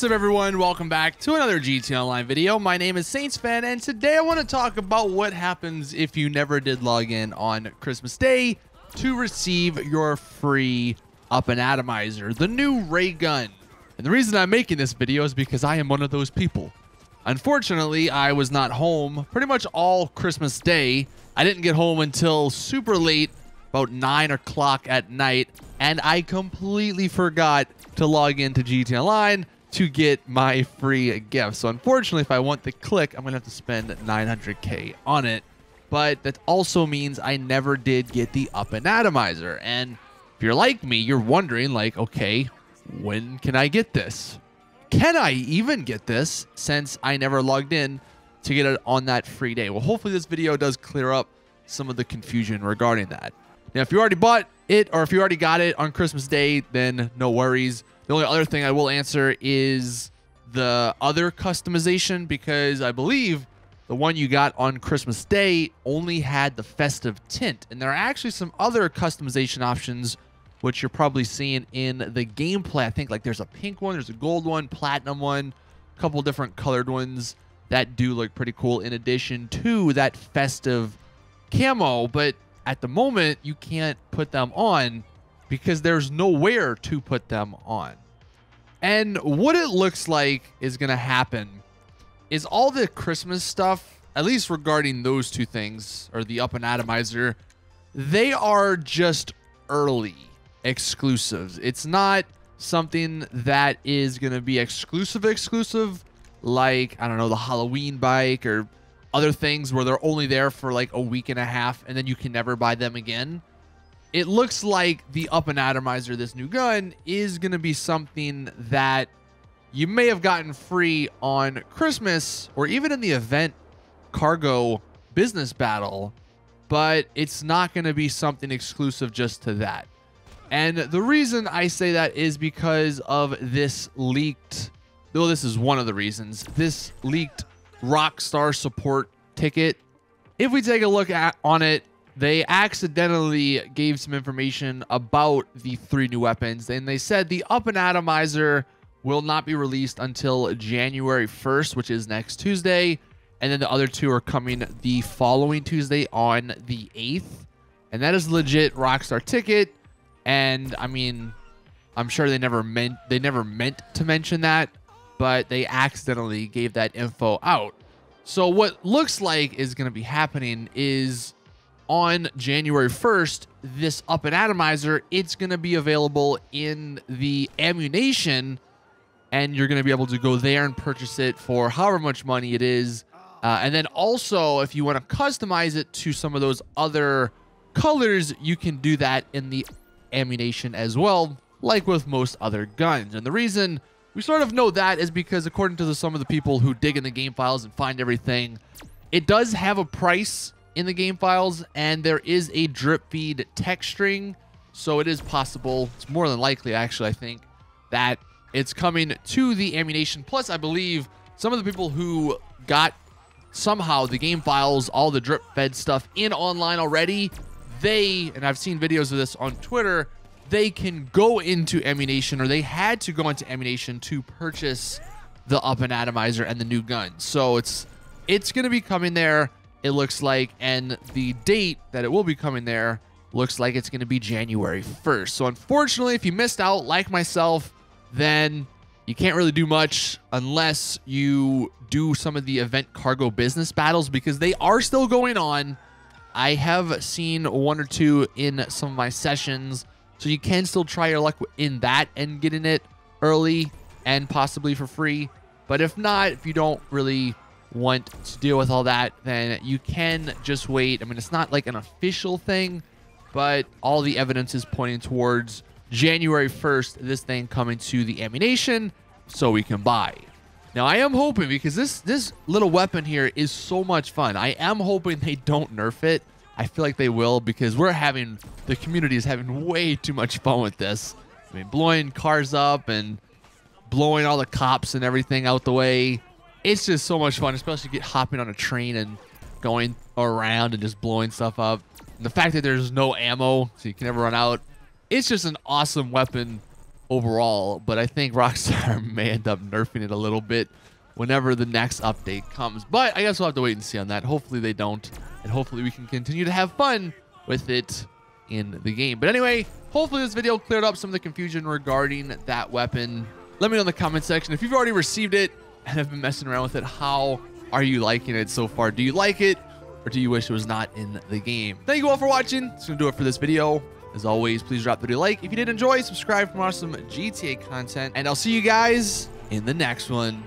What's up everyone? Welcome back to another GTA Online video. My name is Saintsfan and today I want to talk about what happens if you never did log in on Christmas Day to receive your free Up-N-Atomizer, the new ray gun. And the reason I'm making this video is because I am one of those people. Unfortunately, I was not home pretty much all Christmas Day. I didn't get home until super late, about 9 o'clock at night, and I completely forgot to log into GTA Online to get my free gift. So unfortunately, if I want the click, I'm going to have to spend 900k on it. But that also means I never did get the Up-N-Atomizer. And if you're like me, you're wondering like, okay, when can I get this? Can I even get this since I never logged in to get it on that free day? Well, hopefully this video does clear up some of the confusion regarding that. Now, if you already bought it or if you already got it on Christmas Day, then no worries. The only other thing I will answer is the other customization because I believe the one you got on Christmas Day only had the festive tint. And there are actually some other customization options which you're probably seeing in the gameplay. I think like there's a pink one, there's a gold one, platinum one, a couple different colored ones that do look pretty cool in addition to that festive camo. But at the moment, you can't put them on because there's nowhere to put them on. And what it looks like is going to happen is all the Christmas stuff, at least regarding those two things, or the Up-N-Atomizer, they are just early exclusives. It's not something that is going to be exclusive exclusive like, I don't know, the Halloween bike or other things where they're only there for like a week and a half and then you can never buy them again it looks like the Up-N-Atomizer this new gun is going to be something that you may have gotten free on christmas or even in the event cargo business battle but it's not going to be something exclusive just to that. And the reason i say that is because of this leaked though this is one of the reasons this leaked rockstar support ticket. If we take a look at on it they accidentally gave some information about the three new weapons, and they said the Up-N-Atomizer will not be released until January 1st, which is next Tuesday, and then the other two are coming the following Tuesday on the 8th. And that is legit Rockstar ticket, and I mean, I'm sure they never meant they never meant to mention that, but they accidentally gave that info out. So what looks like is going to be happening is on January 1st, this Up-N-Atomizer, it's going to be available in the Ammu-Nation, and you're going to be able to go there and purchase it for however much money it is. Uh, and then also, if you want to customize it to some of those other colors, you can do that in the Ammu-Nation as well, like with most other guns. And the reason we sort of know that is because according to the, some of the people who dig in the game files and find everything, it does have a price in the game files, and there is a drip feed text string. So it is possible, it's more than likely actually, I think, that it's coming to the Ammu-Nation. Plus, I believe some of the people who got somehow the game files, all the drip fed stuff in online already, they, and I've seen videos of this on Twitter, they can go into Ammu-Nation or they had to go into Ammu-Nation to purchase the Up-N-Atomizer and the new gun. So it's it's going to be coming there it looks like, and the date that it will be coming there looks like it's going to be January 1st. So unfortunately, if you missed out like myself, then you can't really do much unless you do some of the event cargo business battles because they are still going on. I have seen one or two in some of my sessions, so you can still try your luck in that and getting it early and possibly for free. But if not, if you don't really want to deal with all that, then you can just wait. I mean, it's not like an official thing, but all the evidence is pointing towards January 1st, this thing coming to the Ammu-Nation so we can buy. Now, I am hoping because this this little weapon here is so much fun. I am hoping they don't nerf it. I feel like they will because we're having the community is having way too much fun with this. I mean, blowing cars up and blowing all the cops and everything out the way it's just so much fun, especially get hopping on a train and going around and just blowing stuff up. And the fact that there's no ammo, so you can never run out. It's just an awesome weapon overall, but I think Rockstar may end up nerfing it a little bit whenever the next update comes. But I guess we'll have to wait and see on that. Hopefully they don't, and hopefully we can continue to have fun with it in the game. But anyway, hopefully this video cleared up some of the confusion regarding that weapon. Let me know in the comment section if you've already received it and have been messing around with it. How are you liking it so far? Do you like it or do you wish it was not in the game? Thank you all for watching. That's going to do it for this video. As always, please drop the like. If you did enjoy, subscribe for more awesome GTA content. And I'll see you guys in the next one.